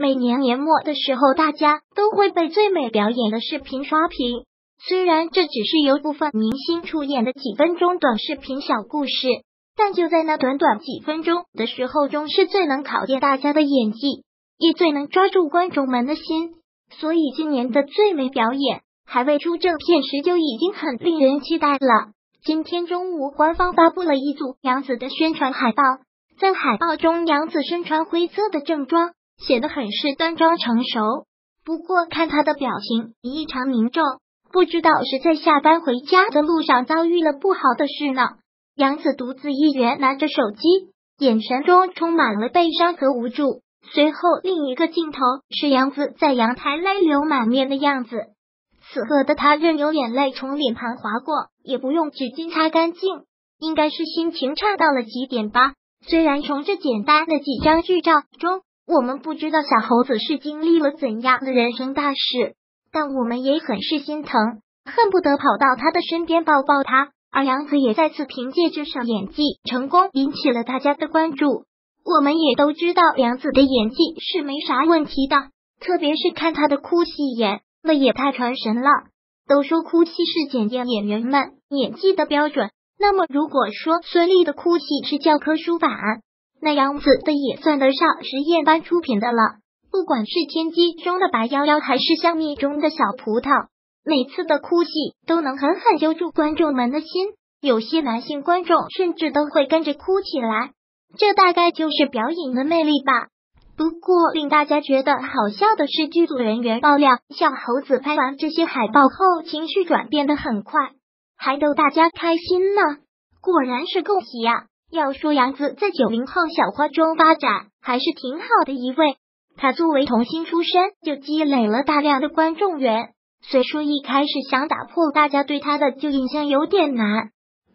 每年年末的时候，大家都会被最美表演的视频刷屏。虽然这只是由部分明星出演的几分钟短视频小故事，但就在那短短几分钟的时候中，是最能考验大家的演技，也最能抓住观众们的心。所以今年的最美表演还未出正片时，就已经很令人期待了。今天中午，官方发布了一组杨紫的宣传海报，在海报中，杨紫身穿灰色的正装，显得很是端庄成熟。不过，看她的表情异常凝重。不知道是在下班回家的路上遭遇了不好的事呢。杨子独自一人拿着手机，眼神中充满了悲伤和无助。随后，另一个镜头是杨子在阳台泪流满面的样子。此刻的他任由眼泪从脸庞划过，也不用纸巾擦干净，应该是心情差到了极点吧。虽然从这简单的几张剧照中，我们不知道小猴子是经历了怎样的人生大事。但我们也很是心疼，恨不得跑到他的身边抱抱他。而杨子也再次凭借这场演技成功引起了大家的关注。我们也都知道杨子的演技是没啥问题的，特别是看他的哭戏演那也太传神了。都说哭戏是检验演员们演技的标准，那么如果说孙俪的哭戏是教科书版，那样子的也算得上实验班出品的了。不管是天机中的白夭夭，还是香蜜中的小葡萄，每次的哭戏都能狠狠揪住观众们的心。有些男性观众甚至都会跟着哭起来，这大概就是表演的魅力吧。不过令大家觉得好笑的是，剧组人员爆料，小猴子拍完这些海报后，情绪转变的很快，还逗大家开心呢。果然是够喜呀！要说杨子在九零后小花中发展还是挺好的一位。他作为童星出身，就积累了大量的观众缘。虽说一开始想打破大家对他的旧印象有点难，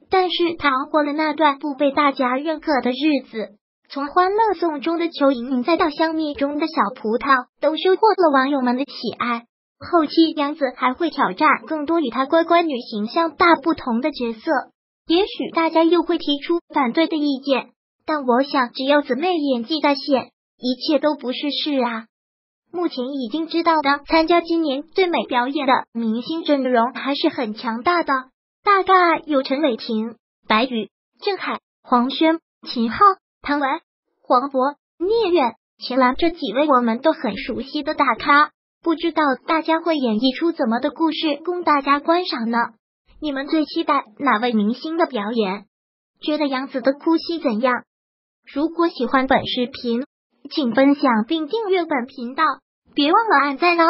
但是他熬过了那段不被大家认可的日子。从《欢乐颂》中的邱莹莹，再到《香蜜》中的小葡萄，都收获了网友们的喜爱。后期杨紫还会挑战更多与她乖乖女形象大不同的角色，也许大家又会提出反对的意见，但我想只要姊妹演技在线。一切都不是事啊！目前已经知道的参加今年最美表演的明星阵容还是很强大的，大概有陈伟霆、白宇、郑恺、黄轩、秦昊、唐文、黄渤、聂远、秦岚这几位我们都很熟悉的大咖。不知道大家会演绎出怎么的故事供大家观赏呢？你们最期待哪位明星的表演？觉得杨紫的哭戏怎样？如果喜欢本视频。请分享并订阅本频道，别忘了按赞哦！